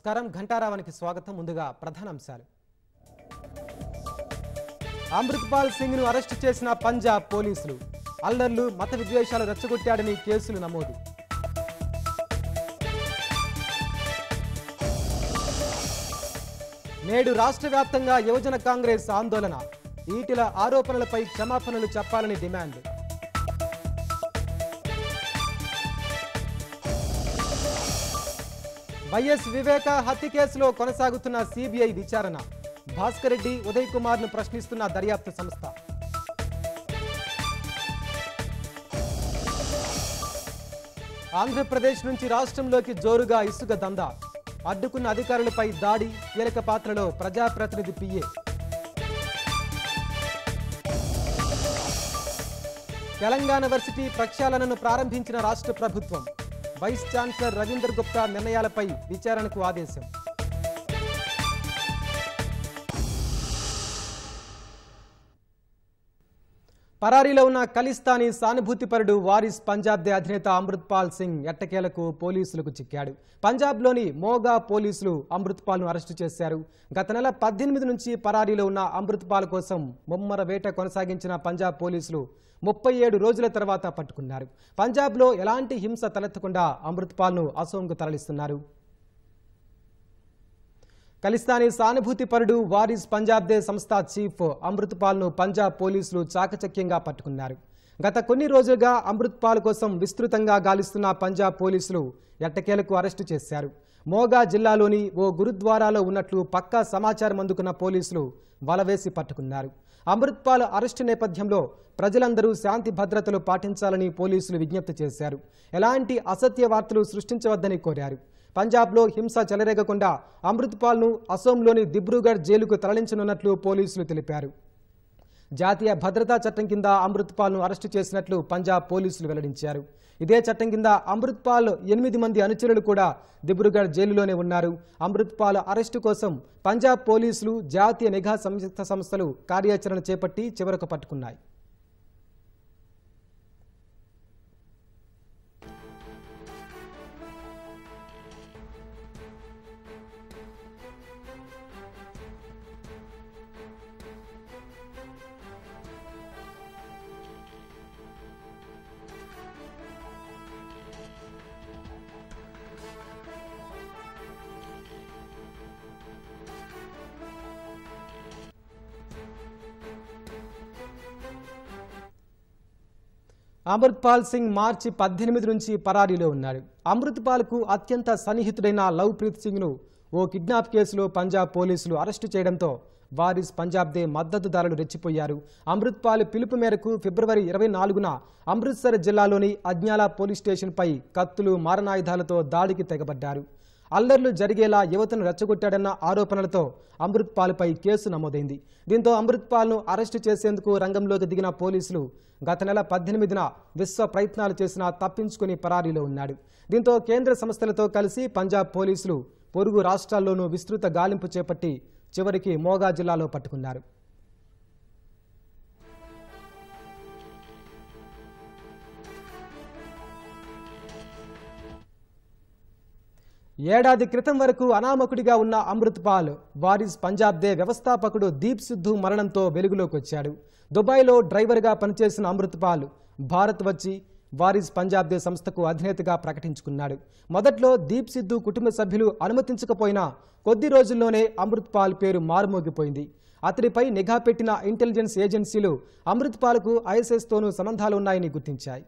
నమస్కారం. ఘంటారావానికి స్వాగతం. ముందుగా ప్రధాన అంశాలు అమృత్పాల్ సింగ్ను అరెస్టు చేసిన పంజాబ్ పోలీసులు. అల్లర్లు మత విద్వేషాలు రెచ్చగొట్టాడని కేసులు నమోదు. నేడు రాష్ట్ర వ్యాప్తంగా యువజన కాంగ్రెస్ ఆందోళన. ఈటిల ఆరోపణలపై క్షమాపణలు చెప్పాలని డిమాండ్. వైఎస్ వివేక హత్య కేసులో కొనసాగుతున్న సిబిఐ విచారణ. భాస్కర్ రెడ్డి ఉదయ్ కుమార్ను ప్రశ్నిస్తున్న దర్యాప్తు సంస్థ. ఆంధ్రప్రదేశ్ నుంచి రాష్ట్రంలోకి జోరుగా ఇసుక దందా. అడ్డుకున్న అధికారులపై దాడి కీలక పాత్రలో ప్రజాప్రతినిధి పిఏ. తెలంగాణ వర్సిటీ ప్రక్షాళనను ప్రారంభించిన రాష్ట్ర ప్రభుత్వం. వైస్ ఛాన్సలర్ రవీందర్ గుప్తా నిర్ణయాలపై విచారణకు ఆదేశం. పరారీలో ఉన్న ఖలిస్తానీ సానుభూతిపరుడు వారిస్ పంజాబ్ దే అధినేత అమృత్పాల్ సింగ్ ఎట్టకేలకు పోలీసులకు చిక్కాడు. పంజాబ్లోని మోగా పోలీసులు అమృత్పాల్ను అరెస్టు చేశారు. గత నెల పద్దెనిమిది నుంచి పరారీలో ఉన్న అమృత్పాల్ కోసం ముమ్మర వేట కొనసాగించిన పంజాబ్ పోలీసులు ముప్పై ఏడు రోజుల తర్వాత పట్టుకున్నారు. పంజాబ్లో ఎలాంటి హింస తలెత్తకుండా అమృత్పాల్ను అసోంకు తరలిస్తున్నారు. ఖలిస్తానీ సానుభూతిపరుడు వారిస్ పంజాబ్ దే సంస్థ చీఫ్ అమృత్పాల్ను పంజాబ్ పోలీసులు చాకచక్యంగా పట్టుకున్నారు. గత కొన్ని రోజులుగా అమృత్పాల్ కోసం విస్తృతంగా గాలిస్తున్న పంజాబ్ పోలీసులు ఎట్టకేలకు అరెస్టు చేశారు. మోగా జిల్లాలోని ఓ గురుద్వారాలో ఉన్నట్లు పక్కా సమాచారం అందుకున్న పోలీసులు వలవేసి పట్టుకున్నారు. అమృత్పాల్ అరెస్టు నేపథ్యంలో ప్రజలందరూ శాంతి భద్రతలు పాటించాలని పోలీసులు విజ్ఞప్తి చేశారు. ఎలాంటి అసత్య వార్తలు సృష్టించవద్దని కోరారు. పంజాబ్లో హింస చెలరేగకుండా అమృత్పాల్ను అసోంలోని దిబ్రూగఢ్ జైలుకు తరలించనున్నట్లు పోలీసులు తెలిపారు. జాతీయ భద్రతా చట్టం కింద అమృత్పాల్ను అరెస్టు చేసినట్లు పంజాబ్ పోలీసులు వెల్లడించారు. ఇదే చట్టం కింద అమృత్పాల్ ఎనిమిది మంది అనుచరులు కూడా దిబ్రూగఢ్ జైలులోనే ఉన్నారు. అమృత్పాల్ అరెస్టు కోసం పంజాబ్ పోలీసులు జాతీయ నిఘా సంయుక్త సంస్థలు కార్యాచరణ చేపట్టి చివరకు పట్టుకున్నాయి. అమృత్పాల్ సింగ్ మార్చి పద్దెనిమిది నుంచి పరారీలో ఉన్నాడు అమృత్పాల్కు అత్యంత సన్నిహితుడైన లవ్ప్రీత్ సింగ్ను ఓ కిడ్నాప్ కేసులో పంజాబ్ పోలీసులు అరెస్టు చేయడంతో వారిస్ పంజాబ్దే మద్దతుదారులు రెచ్చిపోయారు. అమృత్పాల్ పిలుపు మేరకు ఫిబ్రవరి ఇరవై నాలుగున అమృత్సర్ జిల్లాలోని అజ్ఞాలా పోలీస్ స్టేషన్పై కత్తులు మారణాయుధాలతో దాడికి తెగబడ్డారు. అల్లర్లు జరిగేలా యువతను రెచ్చగొట్టాడన్న ఆరోపణలతో అమృత్పాల్పై కేసు నమోదైంది. దీంతో అమృత్పాల్ను అరెస్టు చేసేందుకు రంగంలోకి దిగిన పోలీసులు గత నెల పద్దెనిమిదిన విశ్వ ప్రయత్నాలు చేసినా తప్పించుకుని పరారీలో ఉన్నాడు. దీంతో కేంద్ర సంస్థలతో కలిసి పంజాబ్ పోలీసులు పొరుగు రాష్ట్రాల్లోనూ విస్తృత గాలింపు చేపట్టి చివరికి మోగా జిల్లాలో పట్టుకున్నారు. ఏడాది క్రితం వరకు అనామకుడిగా ఉన్న అమృత్పాల్ వారిస్ పంజాబ్ దే వ్యవస్థాపకుడు దీప్ సిద్ధు మరణంతో వెలుగులోకి వచ్చాడు. దుబాయ్లో డ్రైవర్గా పనిచేసిన అమృత్పాల్ భారత్ వచ్చి వారిస్ పంజాబ్ దే సంస్థకు అధినేతగా ప్రకటించుకున్నాడు. మొదట్లో దీప్ సిద్ధు కుటుంబ సభ్యులు అనుమతించకపోయినా కొద్ది రోజుల్లోనే అమృత్పాల్ పేరు మారుమోగిపోయింది. అతడిపై నిఘా పెట్టిన ఇంటెలిజెన్స్ ఏజెన్సీలు అమృత్పాల్కు ఐఎస్ఎస్తోనూ సంబంధాలు ఉన్నాయని గుర్తించాయి.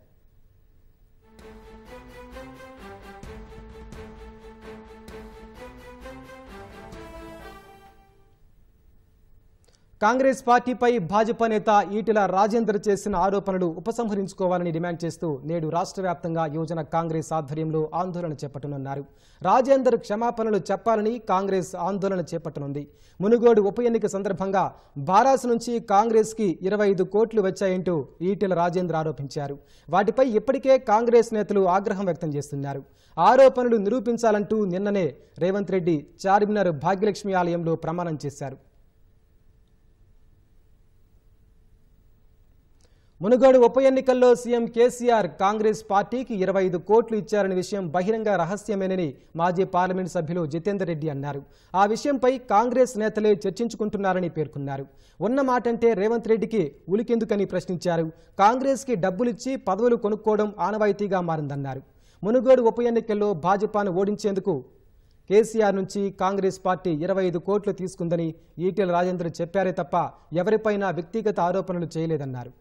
కాంగ్రెస్ పార్టీపై భాజపా నేత ఈటెల రాజేందర్ చేసిన ఆరోపణలు ఉపసంహరించుకోవాలని డిమాండ్ చేస్తూ నేడు రాష్ట్ర వ్యాప్తంగా యువజన కాంగ్రెస్ ఆధ్వర్యంలో ఆందోళన చేపట్టనున్నారు. రాజేందర్ క్షమాపణలు చెప్పాలని కాంగ్రెస్ ఆందోళన చేపట్టనుంది. మునుగోడు ఉప ఎన్నిక సందర్భంగా బారాస్ నుంచి కాంగ్రెస్కి ఇరవై ఐదు కోట్లు వచ్చాయంటూ ఈటెల రాజేందర్ ఆరోపించారు. వాటిపై ఇప్పటికే కాంగ్రెస్ నేతలు ఆగ్రహం వ్యక్తం చేస్తున్నారు. ఆరోపణలు నిరూపించాలంటూ నిన్ననే రేవంత్ రెడ్డి చార్మినార్ భాగ్యలక్ష్మి ఆలయంలో ప్రమాణం చేశారు. మునుగోడు ఉప ఎన్నికల్లో సీఎం కేసీఆర్ కాంగ్రెస్ పార్టీకి ఇరవై ఐదు కోట్లు ఇచ్చారనే విషయం బహిరంగ రహస్యమేనని మాజీ పార్లమెంట్ సభ్యులు జితేందర్ రెడ్డి అన్నారు. ఆ విషయంపై కాంగ్రెస్ నేతలే చర్చించుకుంటున్నారని పేర్కొన్నారు. ఉన్న మాటంటే రేవంత్ రెడ్డికి ఉలికెందుకని ప్రశ్నించారు. కాంగ్రెస్కి డబ్బులిచ్చి పదవులు కొనుక్కోవడం ఆనవాయితీగా మారిందన్నారు. మునుగోడు ఉప ఎన్నికల్లో భాజపాను ఓడించేందుకు కేసీఆర్ నుంచి కాంగ్రెస్ పార్టీ ఇరవై ఐదు కోట్లు తీసుకుందని ఈటెల రాజేందర్ చెప్పారే తప్ప ఎవరిపైనా వ్యక్తిగత ఆరోపణలు చేయలేదన్నారు.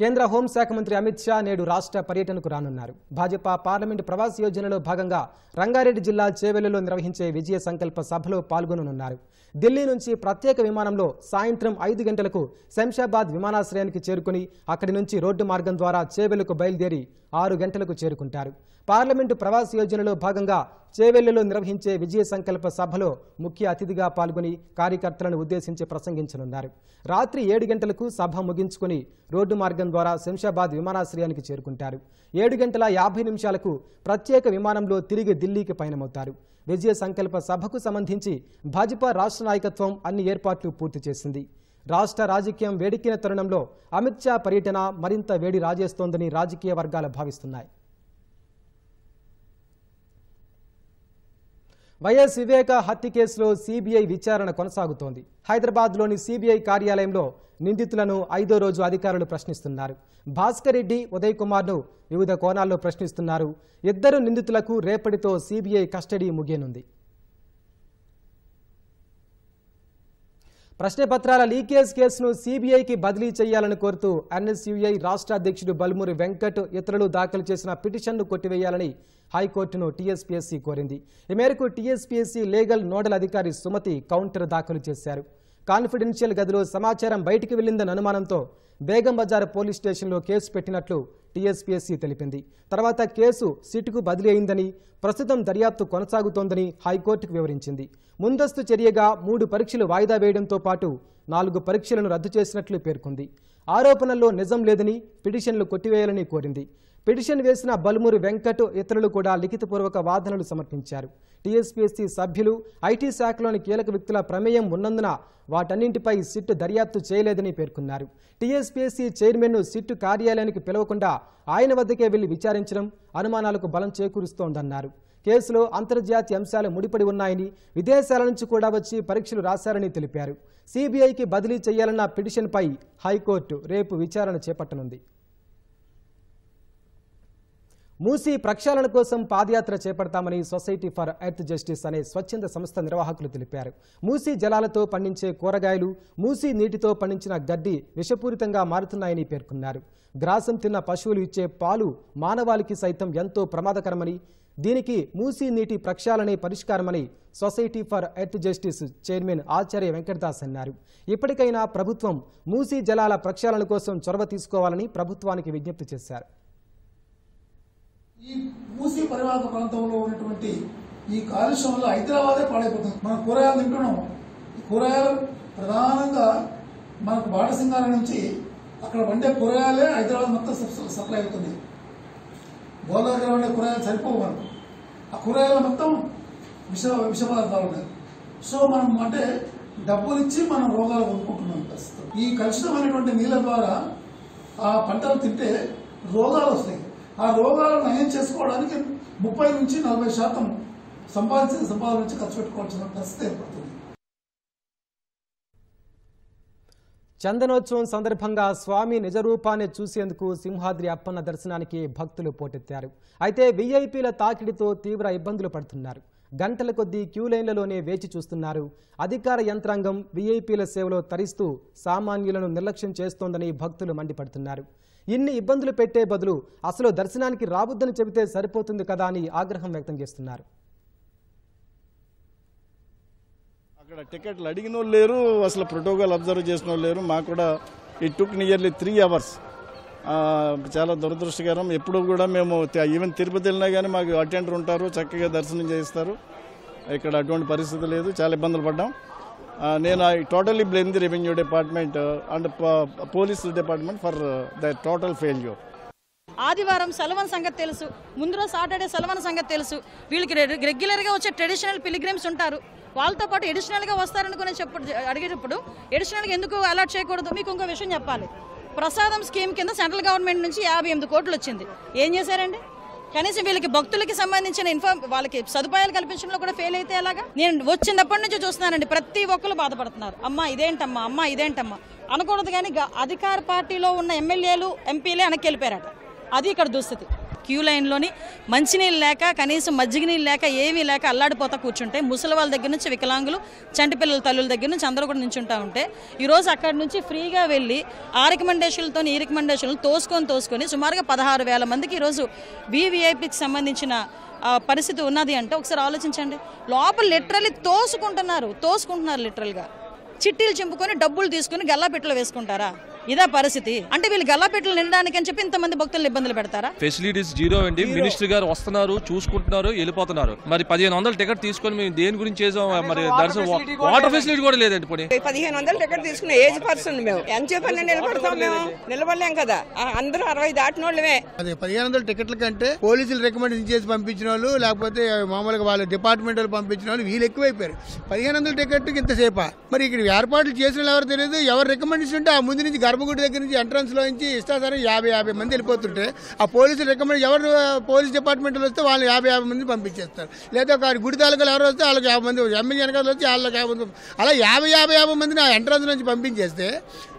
కేంద్ర హోంశాఖ మంత్రి అమిత్ షా నేడు రాష్ట్ర పర్యటనకు రానున్నారు. భాజపా పార్లమెంటు ప్రవాస్ యోజనలో భాగంగా రంగారెడ్డి జిల్లా చేవెళ్ళలో నిర్వహించే విజయ సంకల్ప సభలో పాల్గొననున్నారు. ఢిల్లీ నుంచి ప్రత్యేక విమానంలో సాయంత్రం ఐదు గంటలకు శంషాబాద్ విమానాశ్రయానికి చేరుకుని అక్కడి నుంచి రోడ్డు మార్గం ద్వారా చేవెళ్ళకు బయలుదేరి ఆరు గంటలకు చేరుకుంటారు. పార్లమెంటు ప్రవాస్ యోజనలో భాగంగా చేవెళ్ళలో నిర్వహించే విజయ సంకల్ప సభలో ముఖ్య అతిథిగా పాల్గొని కార్యకర్తలను ఉద్దేశించి ప్రసంగించనున్నారు. రాత్రి ఏడు గంటలకు సభ ముగించుకుని రోడ్డు మార్గం ద్వారా శంషాబాద్ విమానాశ్రయానికి చేరుకుంటారు. ఏడు గంటల యాభై నిమిషాలకు ప్రత్యేక విమానంలో తిరిగి ఢిల్లీకి పయనమవుతారు. విజయ సంకల్ప సభకు సంబంధించి భాజపా రాష్ట్ర నాయకత్వం అన్ని ఏర్పాట్లు పూర్తి చేసింది. రాష్ట్ర రాజకీయం వేడెక్కిన తరుణంలో అమిత్ షా పర్యటన మరింత వేడి రాజేస్తోందని రాజకీయ వర్గాలు భావిస్తున్నాయి. వైఎస్ వివేక హత్య కేసులో సీబీఐ విచారణ కొనసాగుతోంది. హైదరాబాద్లోని సీబీఐ కార్యాలయంలో నిందితులను ఐదో రోజు అధికారులు ప్రశ్నిస్తున్నారు. భాస్కర్ రెడ్డి ఉదయ్ కుమార్ను వివిధ కోణాల్లో ప్రశ్నిస్తున్నారు. ఇద్దరు నిందితులకు రేపటితో సిబిఐ కస్టడీ ముగియనుంది. ప్రశ్నపత్రాల లీకేజ్ కేసును సీబీఐకి బదిలీ చేయాలని కోరుతూ ఎన్ఎస్యుఐ రాష్ట్ర అధ్యక్షుడు బల్మూరి వెంకట్ ఇతరులు దాఖలు చేసిన పిటిషన్ను కొట్టివేయాలని హైకోర్టును టీఎస్పీఎస్సీ కోరింది. ఈ మేరకు టీఎస్పీఎస్సీ లీగల్ నోడల్ అధికారి సుమతి కౌంటర్ దాఖలు చేశారు. కాన్ఫిడెన్షియల్ గదిలో సమాచారం బయటికి వెళ్ళిందన్న అనుమానంతో బేగం బజార్ పోలీస్ స్టేషన్లో కేసు పెట్టినట్లు టీఎస్పీఎస్సీ తెలిపింది. తర్వాత కేసు సిటుకు బదిలీ అయిందని ప్రస్తుతం దర్యాప్తు కొనసాగుతోందని హైకోర్టుకు వివరించింది. ముందస్తు చర్యగా మూడు పరీక్షలు వాయిదా వేయడంతో పాటు నాలుగు పరీక్షలను రద్దు చేసినట్లు పేర్కొంది. ఆరోపణల్లో నిజం లేదని పిటిషన్లు కొట్టివేయాలని కోరింది. పిటిషన్ వేసిన బలుమూరి వెంకట్ ఇతరులు కూడా లిఖితపూర్వక వాదనలు సమర్పించారు. టీఎస్పీఎస్సీ సభ్యులు ఐటీ శాఖలోని కీలక వ్యక్తుల ప్రమేయం ఉన్నందున వాటన్నింటిపై సిట్ దర్యాప్తు చేయలేదని పేర్కొన్నారు. టీఎస్పీఎస్సీ చైర్మన్ను సిట్టు కార్యాలయానికి పిలవకుండా ఆయన వద్దకే వెళ్ళి విచారించడం అనుమానాలకు బలం చేకూరుస్తోందన్నారు. కేసులో అంతర్జాతీయ అంశాలు ముడిపడి ఉన్నాయని విదేశాల నుంచి కూడా వచ్చి పరీక్షలు రాశారని తెలిపారు. సీబీఐకి బదిలీ చేయాలన్న పిటిషన్పై హైకోర్టు రేపు విచారణ చేపట్టనుంది. మూసీ ప్రక్షాళన కోసం పాదయాత్ర చేపడతామని సొసైటీ ఫర్ ఎర్త్ జస్టిస్ అనే స్వచ్ఛంద సంస్థ నిర్వాహకులు తెలిపారు. మూసీ జలాలతో పండించే కూరగాయలు మూసీ నీటితో పండించిన గడ్డి విషపూరితంగా మారుతున్నాయని పేర్కొన్నారు. గ్రాసం తిన్న పశువులు ఇచ్చే పాలు మానవాళికి సైతం ఎంతో ప్రమాదకరమని దీనికి మూసీ నీటి ప్రక్షాళనే పరిష్కారమని society for earth justice chairman ఆచార్య వెంకటదాస్ అన్నారు. ఇప్పటికైనా ప్రభుత్వం మూసీ జలాల ప్రక్షాళన కోసం చొరవ తీసుకోవాలని ప్రభుత్వానికి విజ్ఞప్తి చేశారు. ఈ మూసీ పరివాహక ప్రాంతంలో ఉన్నటువంటి ఈ కాలుష్యం వల్ల హైదరాబాదే పాడైపోతుంది. మనం కూరగాయలు తింటున్నాం. ఈ కూరగాయలు ప్రధానంగా మనకు బాటసింగాల నుంచి అక్కడ వండే కూరగాయలే హైదరాబాద్ మొత్తం సప్లై అవుతుంది. గోదావరి దగ్గర వండే కూరగాయలు సరిపోవు మనకు. ఆ కూరగాయలు మొత్తం విష విష పదార్థాలు ఉన్నాయి. సో మనం అంటే డబ్బులు ఇచ్చి మనం రోగాలు కొనుక్కుంటున్నాం ప్రస్తుతం ఈ కలుషితమైనటువంటి నీళ్ళ ద్వారా ఆ పంటలు తింటే రోగాలు వస్తాయి. ఆ రోగాలను నయం చేసుకోవడానికి ముప్పై నుంచి నలభై శాతం సంపాదించిన సంపాదన నుంచి ఖర్చు పెట్టుకోవాల్సిన పరిస్థితి ఏర్పడుతుంది. చందనోత్సవం సందర్భంగా స్వామి నిజరూపాన్ని చూసేందుకు సింహాద్రి అప్పన్న దర్శనానికి భక్తులు పోటెత్తారు. అయితే వీఐపీల తాకిడితో తీవ్ర ఇబ్బందులు పడుతున్నారు. గంటల కొద్దీ క్యూ లైన్లలోనే వేచి చూస్తున్నారు. అధికార యంత్రాంగం వీఐపీల సేవలో తరిస్తూ సామాన్యులను నిర్లక్ష్యం చేస్తోందని భక్తులు మండిపడుతున్నారు. ఇన్ని ఇబ్బందులు పెట్టే బదులు అసలు దర్శనానికి రావద్దని చెబితే సరిపోతుంది కదా అని ఆగ్రహం వ్యక్తం చేస్తున్నారు. అక్కడ టికెట్లు అడిగిన వాళ్ళు లేరు అసలు ప్రోటోకాల్ అబ్జర్వ్ చేసిన వాళ్ళు లేరు. మాకు కూడా it took nearly three hours చాలా దురదృష్టకరం. ఎప్పుడు కూడా మేము ఈవెన్ తిరుపతి వెళ్ళినా కానీ మాకు అటెండర్ ఉంటారు చక్కగా దర్శనం చేయిస్తారు. ఇక్కడ అటువంటి పరిస్థితి లేదు చాలా ఇబ్బందులు పడ్డాం. నేను I totally blame the revenue department and police department for uh, the total failure. ఆదివారం సెలవన్ సంగతి తెలుసు. ముందు రోజు సాటర్డే సెలవన్ సంగతి తెలుసు. వీళ్ళకి రెగ్యులర్గా వచ్చే ట్రెడిషనల్ పిలిగ్రిమ్స్ ఉంటారు. వాళ్ళతో పాటు ఎడిషనల్గా వస్తారనుకునే చెప్పు అడిగేటప్పుడు ఎడిషనల్గా ఎందుకు అలర్ట్ చేయకూడదు? మీకు ఇంకో విషయం చెప్పాలి. ప్రసాదం స్కీమ్ కింద సెంట్రల్ గవర్నమెంట్ నుంచి యాభై ఎనిమిది కోట్లు వచ్చింది. ఏం చేశారండి? కనీసం వీళ్ళకి భక్తులకి సంబంధించిన ఇన్ఫార్మ్ వాళ్ళకి సదుపాయాలు కల్పించడంలో కూడా ఫెయిల్ అయితే ఎలాగా? నేను వచ్చినప్పటి నుంచి చూస్తున్నానండి. ప్రతి ఒక్కరు బాధపడుతున్నారు. అమ్మా ఇదేంటమ్మా అమ్మా ఇదేంటమ్మా? అనకూడదు కానీ అధికార పార్టీలో ఉన్న ఎమ్మెల్యేలు ఎంపీలే వెనక్కి వెళ్ళిపోయారట. అది ఇక్కడ దుస్థితి. క్యూ లైన్లోని మంచినీళ్ళు లేక కనీసం మజ్జిగ నీళ్ళు లేక ఏమీ లేక అల్లాడిపోతా కూర్చుంటే ముసలి వాళ్ళ దగ్గర నుంచి వికలాంగులు చంటి పిల్లల తల్లుల దగ్గర నుంచి అందరూ కూడా నించుంటా ఉంటే ఈరోజు అక్కడి నుంచి ఫ్రీగా వెళ్ళి ఆ రికమెండేషన్లతో ఈ రికమెండేషన్లు తోసుకొని తోసుకొని సుమారుగా పదహారు వేల మందికి ఈరోజు బీవీఐపీకి సంబంధించిన పరిస్థితి ఉన్నది అంటే ఒకసారి ఆలోచించండి. లోపల లిటరలీ తోసుకుంటున్నారు తోసుకుంటున్నారు లిటరల్గా. చిట్టీలు చింపుకొని డబ్బులు తీసుకుని గల్లాపెట్టలో వేసుకుంటారా? ఇదా పరిస్థితి. అంటే వీళ్ళు గల్లాపెట్టలు నిండడానికి అని చెప్పి ఇంతమంది భక్తులు ఇబ్బందులు పెడతారా? ఫెసిలిటీస్ జీరో అండి. మినిస్టర్ గారు వస్తున్నారు చూసుకుంటున్నారు వెళ్ళిపోతున్నారు. మరి పదిహేను వందల టికెట్ తీసుకొని మేము దేని గురించి చేసాం? మరి దర్శనం వాటర్ ఫెసిలిటీ కూడా లేదండి పోనీ. పదిహేను వందలు టికెట్ తీసుకున్న ఏజ్ పర్సన్ మేము. ఎంతసేపని నిలబడతాం మేము. నిలబడలేం కదా. అందరూ అరవై దాటిన వాళ్ళమే అదే పదిహేను వందల టికెట్ల కంటే పోలీసులు రికమెండేషన్ చేసి పంపించిన వాళ్ళు లేకపోతే మామూలుగా వాళ్ళ డిపార్ట్మెంట్ వాళ్ళు పంపించిన వాళ్ళు వీళ్ళు ఎక్కువైపోయారు. పదిహేను వందల టికెట్కి ఇంతసేపా? మరి ఇక్కడ ఏర్పాట్లు చేసిన వాళ్ళు ఎవరు తెలియదు ఎవరు రికమెండేషన్ ఉంటే ఆ ముందు నుంచి గర్భగుడి దగ్గర నుంచి ఎంట్రన్స్లో నుంచి ఇష్టాసారం యాభై యాభై మంది వెళ్ళిపోతుంటే ఆ పోలీసులు రికమెండ్ ఎవరు పోలీస్ డిపార్ట్మెంట్లో వస్తే వాళ్ళు యాభై యాభై మంది పంపించేస్తారు. లేదా ఒక గుడి తాలూకాలు ఎవరు వస్తే వాళ్ళకి యాభై మంది ఎమ్మెల్యే వెనకాల వచ్చి వాళ్ళకి యాభై మంది అలా యాభై యాభై యాభై మందిని ఆ ఎంట్రన్స్ నుంచి పంపించేస్తే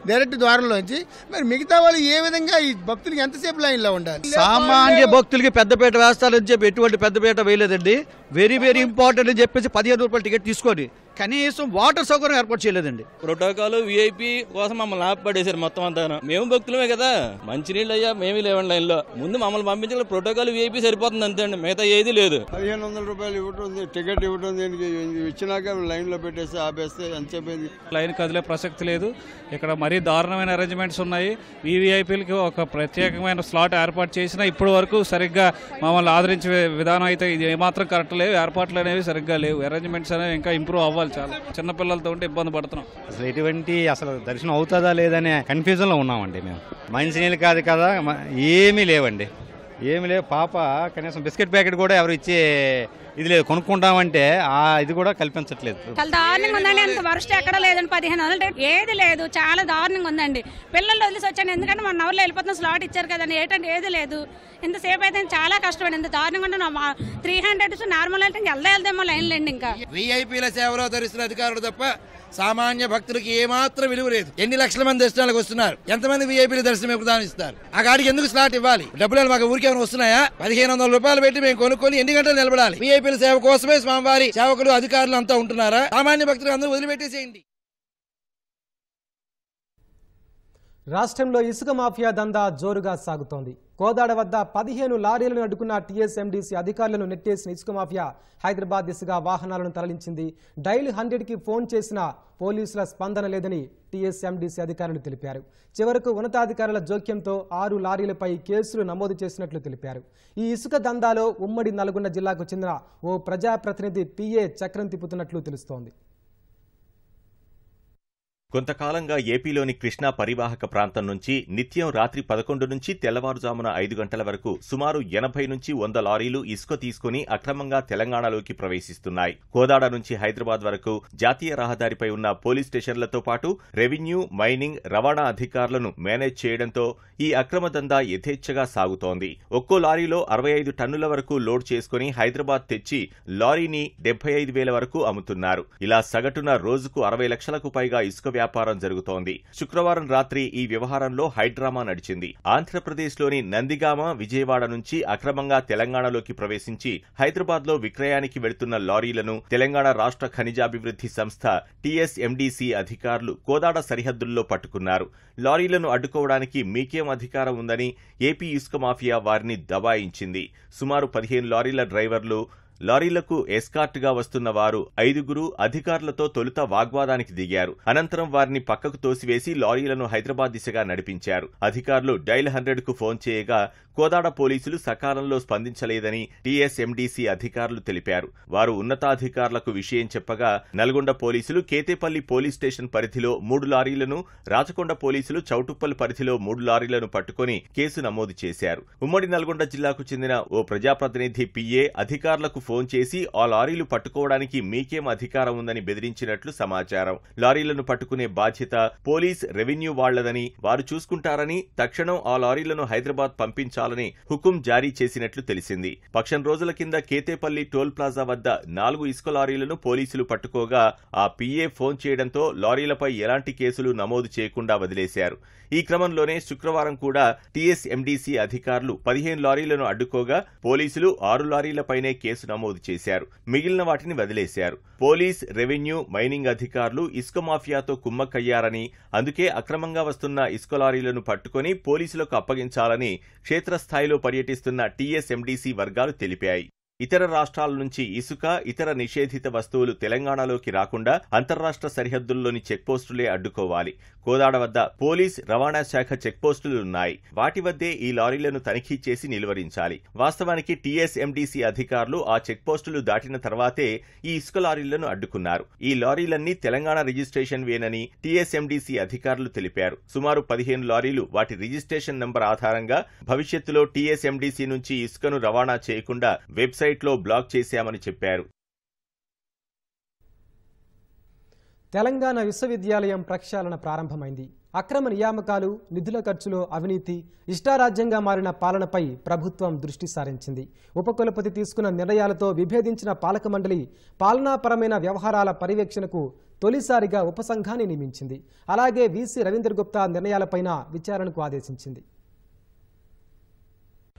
డైరెక్ట్ ద్వారంలోంచి మరి మిగతా వాళ్ళు ఏ విధంగా ఈ భక్తులకి ఎంతసేపు లైన్లో ఉండాలి? సామాన్య భక్తులకి పెద్దపేట వేస్తారని చెప్పి ఎటువంటి పెద్దపేట వేయలేదండి. వెరీ వెరీ ఇంపార్టెంట్ అని చెప్పేసి పదిహేను రూపాయల టికెట్ తీసుకొని కనీసం వాటర్ సౌకర్యం ఏర్పాటు చేయలేదండి. ప్రోటోకాల్ విఐపి కోసం మమ్మల్ని ఆపడేశారు మొత్తం అంతా మేము భక్తులమే కదా. మంచినీళ్ళు అయ్యా మేమీ లేవండి లైన్లో. ముందు మమ్మల్ని పంపించిన ప్రోటోకాల్ విఐపి సరిపోతుంది అంతే అండి. మిగతా ఏది లేదు. పదిహేను వందల రూపాయలు ఇవ్వటం టికెట్ ఇవ్వటం దీనికి ఇచ్చినాక లైన్లో పెట్టేసి ఆపేస్తే ఎంతసేపు లైన్ కదిలే ప్రసక్తి లేదు. ఇక్కడ మరీ దారుణమైన అరేంజ్మెంట్స్ ఉన్నాయి. వీవీఐపీలకి ఒక ప్రత్యేకమైన స్లాట్ ఏర్పాటు చేసినా ఇప్పటి వరకు సరిగ్గా మమ్మల్ని ఆదరించే విధానం అయితే ఇది ఏమాత్రం కరెక్ట్ లేవు. ఏర్పాట్లు అనేవి సరిగ్గా లేవు. అరేంజ్మెంట్స్ అనేవి ఇంకా ఇంప్రూవ్ అవ్వాలి చాలా. చిన్నపిల్లలతో ఉంటే ఇబ్బంది పడుతున్నాం. అసలు ఎటువంటి అసలు దర్శనం అవుతుందా లేదనే కన్ఫ్యూజన్లో ఉన్నామండి మేము. మంచినీళ్ళు కాదు కదా ఏమీ లేవండి. ఏమీ లేవు పాప కనీసం బిస్కెట్ ప్యాకెట్ కూడా ఎవరు ఇచ్చే ఇది లేదు. కొనుక్కుంటామంటే ఆ ఇది కూడా కల్పించట్లేదు. చాలా దారుణంగా ఉందండి. అంత వరస్ట్ ఎక్కడ లేదండి. పదిహేను వందలు ఏది లేదు. చాలా దారుణంగా ఉందండి. పిల్లలు వదిలేసి వచ్చాను. ఎందుకంటే మన నవర్లో వెళ్ళిపోతున్న స్లాట్ ఇచ్చారు కదండి. ఏంటంటే ఏది లేదు. ఇంతసేపు అయితే చాలా కష్టపడి ఇంత దారుణంగా ఉంటే త్రీ హండ్రెడ్ నార్మల్ అయితే ఇంకా వెళ్దా వెళ్దామో లైన్లు అండి ఇంకా. వీఐపీల సేవలో ధరిస్తున్న అధికారులు తప్ప సామాన్య భక్తులకి ఏమాత్రం విలువ లేదు. ఎన్ని లక్షల మంది దర్శనాలకు వస్తున్నారు? ఎంతమంది వీఐపీల దర్శనం ఎప్పుడు దానిస్తారు ఆ గాడికి ఎందుకు స్లాట్ ఇవ్వాలి? డబ్బులు మాకు ఊరికి ఏమైనా వస్తున్నాయా? పదిహేను వందల రూపాయలు పెట్టి మేము కొనుక్కొని ఎన్ని గంటలు నిలబడాలి? వీఐపీల సేవ కోసమే స్వామివారి సేవకులు అధికారులు అంతా ఉంటున్నారా? సామాన్య భక్తులు అందరూ వదిలిపెట్టేసేయండి. రాష్ట్రంలో ఇసుక మాఫియా దందా జోరుగా సాగుతోంది. కోదాడ వద్ద పదిహేను లారీలను అడ్డుకున్న టీఎస్ఎండీసీ అధికారులను నెట్టేసిన ఇసుక మాఫియా హైదరాబాద్ దిశగా వాహనాలను తరలించింది. డైల్ హండ్రెడ్కి ఫోన్ చేసిన పోలీసుల స్పందన లేదని టీఎస్ఎండీసీ అధికారులు తెలిపారు. చివరకు ఉన్నతాధికారుల జోక్యంతో ఆరు లారీలపై కేసులు నమోదు చేసినట్లు తెలిపారు. ఈ ఇసుక దందాలో ఉమ్మడి నల్గొండ జిల్లాకు చెందిన ఓ ప్రజాప్రతినిధి పిఏ చక్రం తిప్పుతున్నట్లు తెలుస్తోంది. కొంతకాలంగా ఏపీలోని కృష్ణా పరివాహక ప్రాంతం నుంచి నిత్యం రాత్రి పదకొండు నుంచి తెల్లవారుజామున ఐదు గంటల వరకు సుమారు ఎనభై నుంచి వంద లారీలు ఇసుక తీసుకుని అక్రమంగా తెలంగాణలోకి ప్రవేశిస్తున్నాయి. కోదాడ నుంచి హైదరాబాద్ వరకు జాతీయ రహదారిపై ఉన్న పోలీస్ స్టేషన్లతో పాటు రెవెన్యూ మైనింగ్ రవాణా అధికారులను మేనేజ్ చేయడంతో ఈ అక్రమ దందా యథేచ్ఛగా సాగుతోంది. ఒక్కో లారీలో అరవై ఐదు టన్నుల వరకు లోడ్ చేసుకుని హైదరాబాద్ తెచ్చి లారీని డెబ్బై ఐదు వేల వరకు అమ్ముతున్నారు. ఇలా సగటున రోజుకు అరవై లక్షలకు పైగా ఇసుక వ్యాపారం జరుగుతోంది. శుక్రవారం రాత్రి ఈ వ్యవహారంలో హైడ్రామా నడిచింది. ఆంధ్రప్రదేశ్లోని నందిగామ విజయవాడ నుంచి అక్రమంగా తెలంగాణలోకి ప్రవేశించి హైదరాబాద్లో విక్రయానికి వెళ్తున్న లారీలను తెలంగాణ రాష్ట్ర ఖనిజాభివృద్ధి సంస్థ టీఎస్ఎండీసీ అధికారులు కోదాడ సరిహద్దుల్లో పట్టుకున్నారు. లారీలను అడ్డుకోవడానికి మీకేం అధికారం ఉందని ఏపీ ఇసుక మాఫియా వారిని దబాయించింది. సుమారు పదిహేను లారీల డ్రైవర్లు లారీలకు ఎస్కార్ట్గా వస్తున్న వారు ఐదుగురు అధికారులతో తొలుత వాగ్వాదానికి దిగారు. అనంతరం వారిని పక్కకు తోసివేసి లారీలను హైదరాబాద్ దిశగా నడిపించారు. అధికారులు డైల్ హండ్రెడ్కు ఫోన్ చేయగా కోదాడ పోలీసులు సకాలంలో స్పందించలేదని టీఎస్ఎండీసీ అధికారులు తెలిపారు. వారు ఉన్నతాధికారులకు విషయం చెప్పగా నల్గొండ పోలీసులు కేతేపల్లి పోలీస్ స్టేషన్ పరిధిలో మూడు లారీలను రాచకొండ పోలీసులు చౌటుప్పల్ పరిధిలో మూడు లారీలను పట్టుకుని కేసు నమోదు చేశారు. ఉమ్మడి నల్గొండ జిల్లాకు చెందిన ఓ ప్రజాప్రతినిధి పిఏ అధికారులకు ఫోన్ చేసి ఆ లారీలు పట్టుకోవడానికి మీకేం అధికారం ఉందని బెదిరించినట్లు సమాచారం. లారీలను పట్టుకునే బాధ్యత పోలీస్ రెవెన్యూ వాళ్ళదని వారు చూసుకుంటారని తక్షణం ఆ లారీలను హైదరాబాద్ పంపించాలని హుకుం జారీ చేసినట్లు తెలిసింది. పక్షం రోజుల కింద కేతేపల్లి టోల్ ప్లాజా వద్ద నాలుగు ఇసుక లారీలను పోలీసులు పట్టుకోగా ఆ పిఏ ఫోన్ చేయడంతో లారీలపై ఎలాంటి కేసులు నమోదు చేయకుండా వదిలేశారు. ఈ క్రమంలోనే శుక్రవారం కూడా టీఎస్ఎండీసీ అధికారులు పదిహేను లారీలను అడ్డుకోగా పోలీసులు ఆరు లారీలపైనే కేసు నమోదు నమోదు చేశారు. మిగిలిన వాటిని వదిలేశారు. పోలీస్ రెవెన్యూ మైనింగ్ అధికారులు ఇసుక మాఫియాతో కుమ్మక్కయ్యారని అందుకే అక్రమంగా వస్తున్న ఇసుక లారీలను పట్టుకుని పోలీసులకు అప్పగించాలని క్షేత్రస్థాయిలో పర్యటిస్తున్న టీఎస్ఎండీసీ వర్గాలు తెలిపాయి. ఇతర రాష్ట్రాల నుంచి ఇసుక ఇతర నిషేధిత వస్తువులు తెలంగాణలోకి రాకుండా అంతర్రాష్ట్ర సరిహద్దుల్లోని చెక్పోస్టులే అడ్డుకోవాలి. కోదాడ వద్ద పోలీస్ రవాణా శాఖ చెక్పోస్టులు ఉన్నాయి. వాటి వద్దే ఈ లారీలను తనిఖీ చేసి నిలువరించాలి. వాస్తవానికి టీఎస్ఎండీసీ అధికారులు ఆ చెక్పోస్టులు దాటిన తర్వాతే ఈ ఇసుక లారీలను అడ్డుకున్నారు. ఈ లారీలన్నీ తెలంగాణ రిజిస్ట్రేషన్ వేనని టీఎస్ఎండీసీ అధికారులు తెలిపారు. సుమారు పదిహేను లారీలు వాటి రిజిస్ట్రేషన్ నంబర్ ఆధారంగా భవిష్యత్తులో టీఎస్ఎండీసీ నుంచి ఇసుకను రవాణా చేయకుండా వెబ్సైట్ వెబ్సైట్లో బ్లాక్ చేశామని చెప్పారు. తెలంగాణ విశ్వవిద్యాలయం ప్రక్షాళన ప్రారంభమైంది. అక్రమ నియామకాలు నిధుల ఖర్చులో అవినీతి ఇష్టారాజ్యంగా మారిన పాలనపై ప్రభుత్వం దృష్టి సారించింది. ఉపకులపతి తీసుకున్న నిర్ణయాలతో విభేదించిన పాలక మండలి పాలనాపరమైన వ్యవహారాల పర్యవేక్షణకు తొలిసారిగా ఉపసంఘాన్ని నియమించింది. అలాగే వీసీ రవీంద్ర గుప్తా నిర్ణయాలపైన విచారణకు ఆదేశించింది.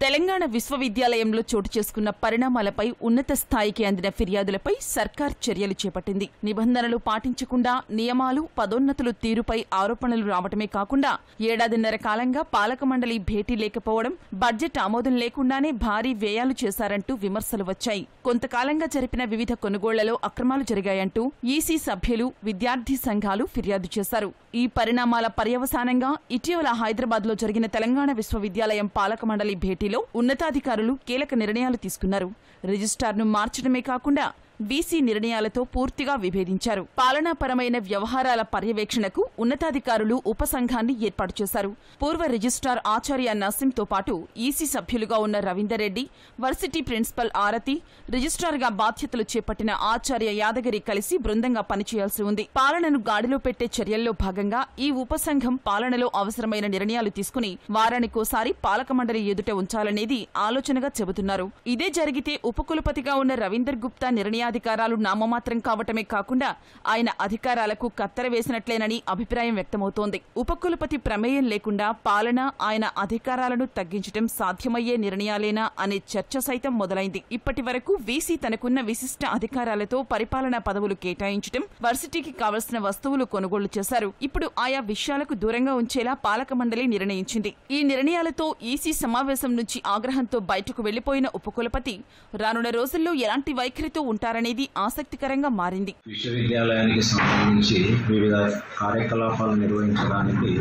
తెలంగాణ విశ్వవిద్యాలయంలో చోటు చేసుకున్న పరిణామాలపై ఉన్నత స్థాయికి అందిన ఫిర్యాదులపై సర్కార్ చర్యలు చేపట్టింది. నిబంధనలు పాటించకుండా నియమాలు పదోన్నతులు తీరుపై ఆరోపణలు రావటమే కాకుండా ఏడాదిన్నర కాలంగా పాలక మండలి భేటీ లేకపోవడం బడ్జెట్ ఆమోదం లేకుండానే భారీ వ్యయాలు చేశారంటూ విమర్శలు వచ్చాయి. కొంతకాలంగా జరిపిన వివిధ కొనుగోళ్ళలో అక్రమాలు జరిగాయంటూ ఈసీ సభ్యులు విద్యార్థి సంఘాలు ఫిర్యాదు చేశారు. ఈ పరిణామాల పర్యవసానంగా ఇటీవల హైదరాబాద్లో జరిగిన తెలంగాణ విశ్వవిద్యాలయం పాలక మండలి భేటీ భేటీలో ఉన్నతాధికారులు కీలక నిర్ణయాలు తీసుకున్నారు. రిజిస్ట్రార్ను మార్చడమే కాకుండా బీసీ నిర్ణయాలతో పూర్తిగా విభేదించారు. పాలనాపరమైన వ్యవహారాల పర్యవేక్షణకు ఉన్నతాధికారులు ఉపసంఘాన్ని ఏర్పాటు చేశారు. పూర్వ రిజిస్ట్రార్ ఆచార్య నసీంతో పాటు ఈసీ సభ్యులుగా ఉన్న రవీందర్ రెడ్డి వర్సిటీ ప్రిన్సిపల్ ఆరతి రిజిస్ట్రార్గా బాధ్యతలు చేపట్టిన ఆచార్య యాదగిరి కలిసి బృందంగా పనిచేయాల్సి ఉంది. పాలనను గాడిలో పెట్టే చర్యల్లో భాగంగా ఈ ఉపసంఘం పాలనలో అవసరమైన నిర్ణయాలు తీసుకుని వారానికోసారి పాలక మండలి ఎదుట ఉంచాలనేది ఆలోచనగా చెబుతున్నారు. ఇదే జరిగితే ఉపకులపతిగా ఉన్న రవీందర్ గుప్తా అధికారాలు నామమాత్రం కావటమే కాకుండా ఆయన అధికారాలకు కత్తెర వేసినట్లేనని అభిప్రాయం వ్యక్తమవుతోంది. ఉపకులపతి ప్రమేయం లేకుండా పాలన ఆయన అధికారాలను తగ్గించడం సాధ్యమయ్యే నిర్ణయాలేనా అనే చర్చ సైతం మొదలైంది. ఇప్పటి వరకు వీసీ తనకున్న విశిష్ట అధికారాలతో పరిపాలనా పదవులు కేటాయించడం వర్సిటీకి కావలసిన వస్తువులు కొనుగోలు చేశారు. ఇప్పుడు ఆయా విషయాలకు దూరంగా ఉంచేలా పాలక మండలి నిర్ణయించింది. ఈ నిర్ణయాలతో ఈసీ సమావేశం నుంచి ఆగ్రహంతో బయటకు వెళ్ళిపోయిన ఉపకులపతి రానున్న రోజుల్లో ఎలాంటి వైఖరితో ఉంటారని అనేది ఆసక్తికరంగా మారింది. విశ్వవిద్యాలయానికి సంబంధించి వివిధ కార్యకలాపాలు నిర్వహించడానికి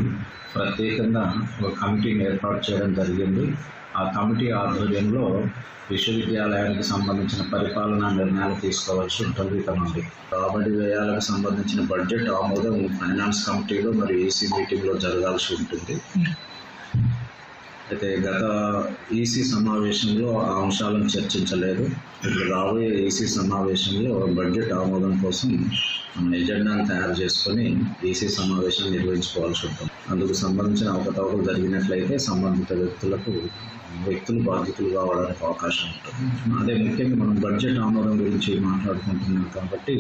ప్రత్యేకంగా ఒక కమిటీని ఏర్పాటు చేయడం జరిగింది. ఆ కమిటీ ఆధ్వర్యంలో విశ్వవిద్యాలయానికి సంబంధించిన పరిపాలనా నిర్ణయాలు తీసుకోవాల్సి ఉంటుంది ఇక నుండి రాబడి వ్యయాలకు సంబంధించిన బడ్జెట్ ఆమోదం ఫైనాన్స్ కమిటీలో మరియు ఏసీ మీటింగ్లో జరగాల్సి ఉంటుంది. అయితే గత ఈసీ సమావేశంలో ఆ అంశాలను చర్చించలేదు. ఇప్పుడు రాబోయే ఈసీ సమావేశంలో బడ్జెట్ ఆమోదం కోసం మనం ఎజెండాను తయారు చేసుకొని ఈసీ సమావేశం నిర్వహించుకోవాల్సి ఉంటుంది. అందుకు సంబంధించిన అవకతవకలు జరిగినట్లయితే సంబంధిత వ్యక్తులకు వ్యక్తులు బాధితులు కావడానికి అవకాశం ఉంటుంది. అదే ముఖ్యంగా మనం బడ్జెట్ ఆమోదం గురించి మాట్లాడుకుంటున్నాం కాబట్టి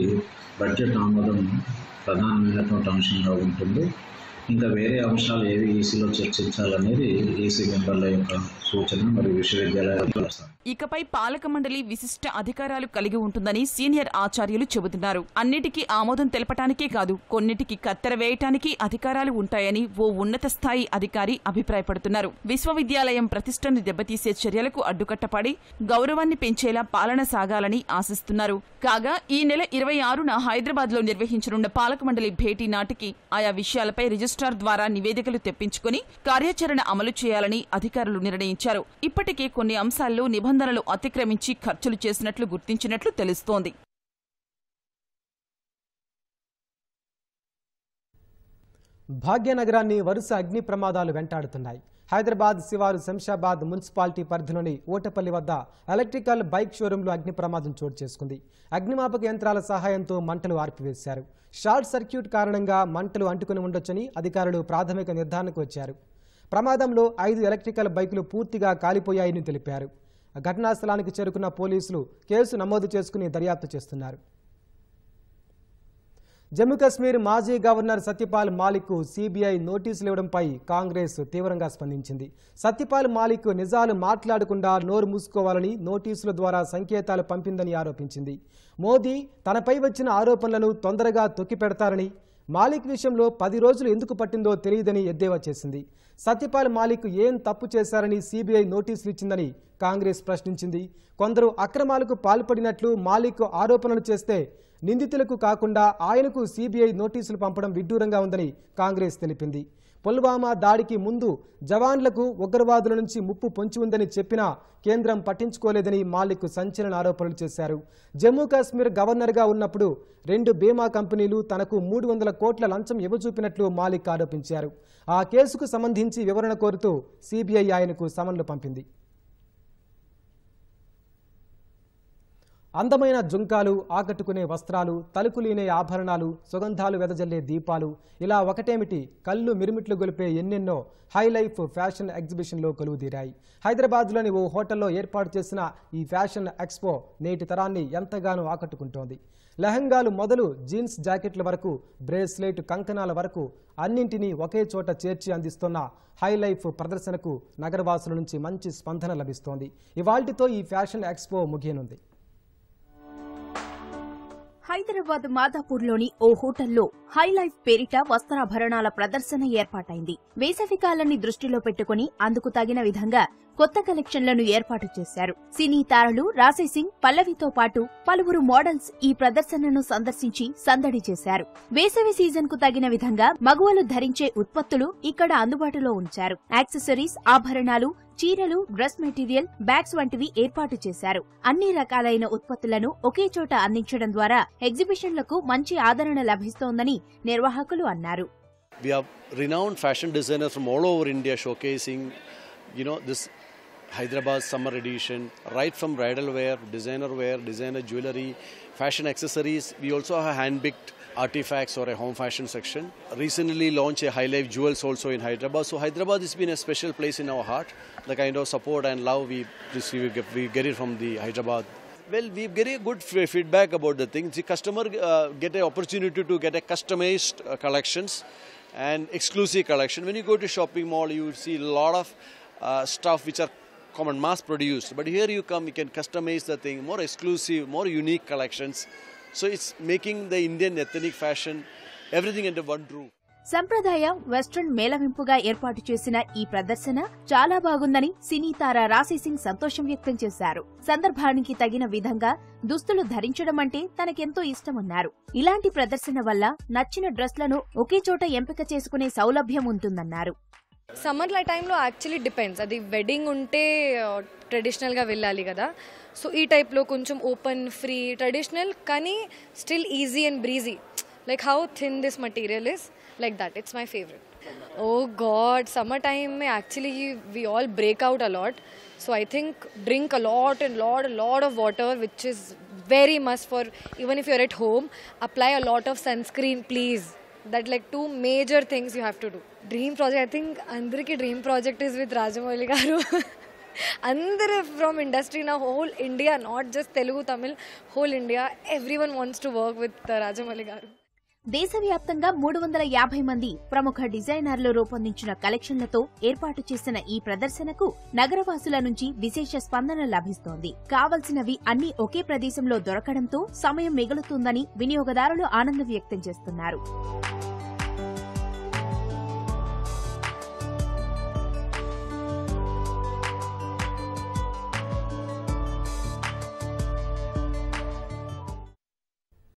బడ్జెట్ ఆమోదం ప్రధానమైనటువంటి అంశంగా ఉంటుంది. ఇంకా వేరే అంశాలు ఏవి ఈసీలో చర్చించాలనేది ఈసీ మెంబర్ల యొక్క సూచన మరియు విశ్వవిద్యాలయాల ఇకపై పాలక మండలి విశిష్ట అధికారాలు కలిగి ఉంటుందని సీనియర్ ఆచార్యులు చెబుతున్నారు. అన్నిటికీ ఆమోదం తెలపటానికే కాదు కొన్నిటికి కత్తెర వేయటానికి అధికారాలు ఉంటాయని ఓ ఉన్నత స్థాయి అధికారి అభిప్రాయపడుతున్నారు. విశ్వవిద్యాలయం ప్రతిష్టను దెబ్బతీసే చర్యలకు అడ్డుకట్టపడి గౌరవాన్ని పెంచేలా పాలన సాగాలని ఆశిస్తున్నారు. కాగా ఈ నెల ఇరవై ఆరున హైదరాబాద్లో నిర్వహించనున్న పాలక మండలి భేటీ నాటికి ఆయా విషయాలపై రిజిస్ట్రార్ ద్వారా నివేదికలు తెప్పించుకుని కార్యాచరణ అమలు చేయాలని అధికారులు నిర్ణయించారు. ఇప్పటికే కొన్ని అంశాల్లో నిబంధనలు అతిక్రమించి ఖర్చులు చేసినట్లు గుర్తించినట్లు తెలుస్తోంది. భాగ్యనగరాన్ని వరుస అగ్ని ప్రమాదాలు వెంటాడుతున్నాయి. హైదరాబాద్ శివారు శంషాబాద్ మున్సిపాలిటీ పరిధిలోని ఓటపల్లి వద్ద ఎలక్ట్రికల్ బైక్ షోరూంలో అగ్ని ప్రమాదం చోటు చేసుకుంది. అగ్నిమాపక యంత్రాల సహాయంతో మంటలు ఆర్పివేశారు. షార్ట్ సర్క్యూట్ కారణంగా మంటలు అంటుకుని ఉండొచ్చని అధికారులు ప్రాథమిక నిర్ధారణకు వచ్చారు. ప్రమాదంలో ఐదు ఎలక్ట్రికల్ బైకులు పూర్తిగా కాలిపోయాయని తెలిపారు. ఘటనా స్థలానికి చేరుకున్న పోలీసులు కేసు నమోదు చేసుకుని దర్యాప్తు చేస్తున్నారు. జమ్మూ కశ్మీర్ మాజీ గవర్నర్ సత్యపాల్ మాలిక్ సీబీఐ నోటీసులు ఇవ్వడంపై కాంగ్రెస్ తీవ్రంగా స్పందించింది. సత్యపాల్ మాలిక్ నిజాలు మాట్లాడకుండా నోరు మూసుకోవాలని నోటీసుల ద్వారా సంకేతాలు పంపిందని ఆరోపించింది. మోదీ తనపై వచ్చిన ఆరోపణలను తొందరగా తొక్కిపెడతారని మాలిక్ విషయంలో పది రోజులు ఎందుకు పట్టిందో తెలియదని ఎద్దేవా చేసింది. సత్యపాల్ మాలిక్ ఏం తప్పు చేశారని సిబిఐ నోటీసులు ఇచ్చిందని కాంగ్రెస్ ప్రశ్నించింది. కొందరు అక్రమాలకు పాల్పడినట్లు మాలిక్ ఆరోపణలు చేస్తే నిందితులకు కాకుండా ఆయనకు సీబీఐ నోటీసులు పంపడం విడ్డూరంగా ఉందని కాంగ్రెస్ తెలిపింది. పుల్వామా దాడికి ముందు జవాన్లకు ఉగ్రవాదుల నుంచి ముప్పు పొంచి ఉందని చెప్పినా కేంద్రం పట్టించుకోలేదని మాలిక్ సంచలన ఆరోపణలు చేశారు. జమ్మూ కాశ్మీర్ గవర్నర్గా ఉన్నప్పుడు రెండు బీమా కంపెనీలు తనకు మూడు వందల కోట్ల లంచం ఇవ్వచూపినట్లు మాలిక్ ఆరోపించారు. ఆ కేసుకు సంబంధించి వివరణ కోరుతూ సీబీఐ ఆయనకు సమన్లు పంపింది. అందమైన జుంకాలు ఆకట్టుకునే వస్త్రాలు తలుకులీనే ఆభరణాలు సుగంధాలు వెదజల్లే దీపాలు. ఇలా ఒకటేమిటి? కళ్ళు మిరుమిట్లు గొలిపే ఎన్నెన్నో హై లైఫ్ ఫ్యాషన్ ఎగ్జిబిషన్లో కొలువుదీరాయి. హైదరాబాద్లోని ఓ హోటల్లో ఏర్పాటు చేసిన ఈ ఫ్యాషన్ ఎక్స్పో నేటి తరాన్ని ఎంతగానో ఆకట్టుకుంటోంది. లెహంగాలు మొదలు జీన్స్ జాకెట్ల వరకు బ్రేస్లెట్ కంకణాల వరకు అన్నింటినీ ఒకే చోట చేర్చి అందిస్తున్న హై లైఫ్ ప్రదర్శనకు నగరవాసుల నుంచి మంచి స్పందన లభిస్తోంది. ఇవాల్టితో ఈ ఫ్యాషన్ ఎక్స్పో ముగియనుంది. హైదరాబాద్ మాధాపూర్లోని ఓ హోటల్లో హై లైఫ్ పేరిట వస్త్రాభరణాల ప్రదర్శన ఏర్పాటైంది. వేసవికాలాన్ని దృష్టిలో పెట్టుకుని అందుకు తగిన విధంగా కొత్త కలెక్షన్లను ఏర్పాటు చేశారు. సినీ తారలు రాశి సింగ్ పల్లవితో పాటు పలువురు మోడల్స్ ఈ ప్రదర్శనను సందర్శించి సందడి చేశారు. వేసవి సీజన్కు తగిన విధంగా మగువలు ధరించే ఉత్పత్తులు ఇక్కడ అందుబాటులో ఉంచారు. యాక్సెసరీస్ ఆభరణాలు చీరలు డ్రెస్ మెటీరియల్ బ్యాగ్స్ వంటివి ఏర్పాటు చేశారు. అన్ని రకాలైన ఉత్పత్తులను ఒకే చోట అందించడం ద్వారా ఎగ్జిబిషన్లకు మంచి ఆదరణ లభిస్తోందని నిర్వాహకులు అన్నారు. Hyderabad summer edition right from bridal wear designer wear designer jewellery fashion accessories we also hand picked artifacts or a home fashion section. Recently launched a high life jewels also in Hyderabad. So Hyderabad has been a special place in our heart. The kind of support and love we receive, we get it from the Hyderabad well, we get a good feedback about the things. The customer uh, get an opportunity to get a customized uh, collections and exclusive collection. When you go to shopping mall, you see a lot of uh, stuff which are common mass produced. But here you come, you can customize the thing, more exclusive, more unique collections. So it's making the Indian ethnic fashion everything అంటే one roof. సంప్రదాయ western మేళవింపుగా ఏర్పాటు చేసిన ఈ ప్రదర్శన చాలా బాగుందని సినీ తార రాశి సింగ్ సంతోషం వ్యక్తం చేశారు. సందర్భానికి తగిన విధంగా దుస్తులు ధరించడం అంటే తనకెంతో ఇష్టమన్నారు. ఇలాంటి ప్రదర్శన వల్ల నచ్చిన డ్రెస్లను ఒకే చోట ఎంపిక చేసుకునే సౌలభ్యం ఉంటుందన్నారు. సమ్మర్ టైంలో యాక్చువల్లీ డిపెండ్స్ అది వెడ్డింగ్ ఉంటే ట్రెడిషనల్గా వెళ్ళాలి కదా సో ఈ టైప్లో కొంచెం ఓపెన్ ఫ్రీ ట్రెడిషనల్ కానీ still easy and breezy like how thin this material is like that it's my favorite oh god summertime mein actually we all break out a lot so i think drink a lot and lot a lot of water which is very must for even if you're at home apply a lot of sunscreen please that like two major things you have to do dream project i think andariki dream project is with rajamouli garu అందరు from industry నా whole India not just Telugu Tamil whole India every one wants to work with Rajamouli garu దేశవ్యాప్తంగా మూడు వందల యాభై మంది ప్రముఖ డిజైనర్లు రూపొందించిన కలెక్షన్లతో ఏర్పాటు చేసిన ఈ ప్రదర్శనకు నగరవాసుల నుంచి విశేష స్పందన లభిస్తోంది. కావలసినవి అన్ని ఒకే ప్రదేశంలో దొరకడంతో సమయం మిగులుతుందని వినియోగదారులు ఆనందం వ్యక్తం చేస్తున్నారు.